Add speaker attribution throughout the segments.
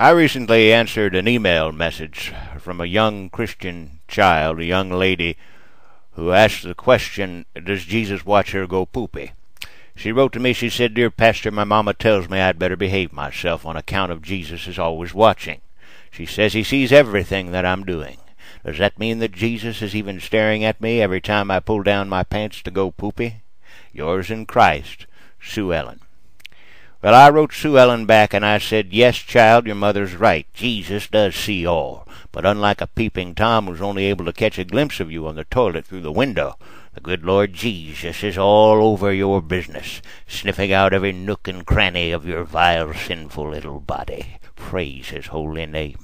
Speaker 1: I recently answered an email message from a young Christian child, a young lady, who asked the question, Does Jesus watch her go poopy? She wrote to me, she said, Dear Pastor, my mamma tells me I'd better behave myself on account of Jesus is always watching. She says he sees everything that I'm doing. Does that mean that Jesus is even staring at me every time I pull down my pants to go poopy? Yours in Christ, Sue Ellen. Well, I wrote Sue Ellen back and I said, Yes, child, your mother's right. Jesus does see all. But unlike a peeping Tom who's only able to catch a glimpse of you on the toilet through the window, the good Lord Jesus is all over your business, sniffing out every nook and cranny of your vile, sinful little body. Praise his holy name.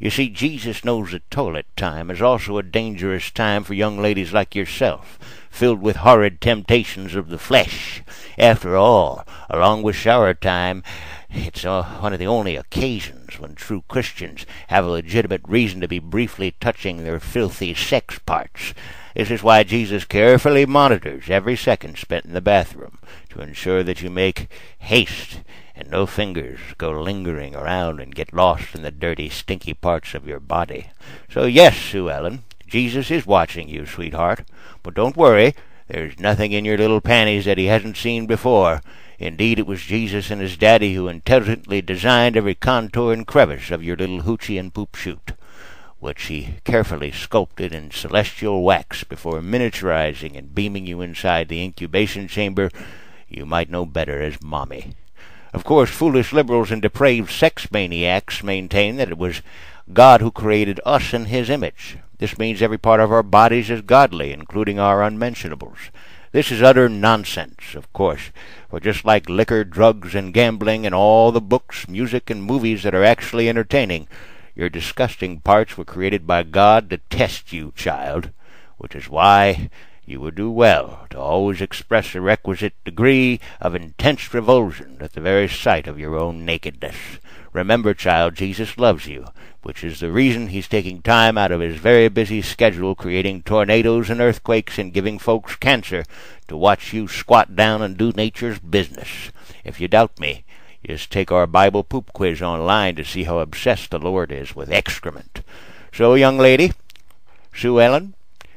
Speaker 1: You see, Jesus knows that toilet time is also a dangerous time for young ladies like yourself, filled with horrid temptations of the flesh. After all, along with shower time, it's uh, one of the only occasions when true Christians have a legitimate reason to be briefly touching their filthy sex parts. This is why Jesus carefully monitors every second spent in the bathroom to ensure that you make haste and no fingers go lingering around and get lost in the dirty, stinky parts of your body. So, yes, Sue Ellen, Jesus is watching you, sweetheart. But don't worry, there's nothing in your little panties that he hasn't seen before. Indeed, it was Jesus and his daddy who intelligently designed every contour and crevice of your little hoochie and poop shoot, which he carefully sculpted in celestial wax before miniaturizing and beaming you inside the incubation chamber you might know better as Mommy. Of course, foolish liberals and depraved sex maniacs maintain that it was God who created us in His image. This means every part of our bodies is godly, including our unmentionables. This is utter nonsense, of course, for just like liquor, drugs, and gambling, and all the books, music, and movies that are actually entertaining, your disgusting parts were created by God to test you, child, which is why you would do well to always express a requisite degree of intense revulsion at the very sight of your own nakedness. Remember, child, Jesus loves you, which is the reason he's taking time out of his very busy schedule creating tornadoes and earthquakes and giving folks cancer to watch you squat down and do nature's business. If you doubt me, just take our Bible poop quiz online to see how obsessed the Lord is with excrement. So, young lady, Sue Ellen,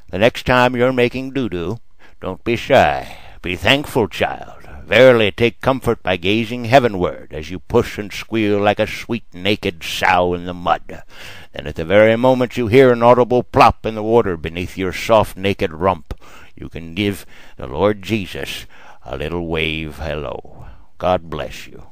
Speaker 1: the next time you're making doo-doo, don't be shy. Be thankful, child. Verily take comfort by gazing heavenward as you push and squeal like a sweet naked sow in the mud. Then at the very moment you hear an audible plop in the water beneath your soft naked rump, you can give the Lord Jesus a little wave hello. God bless you.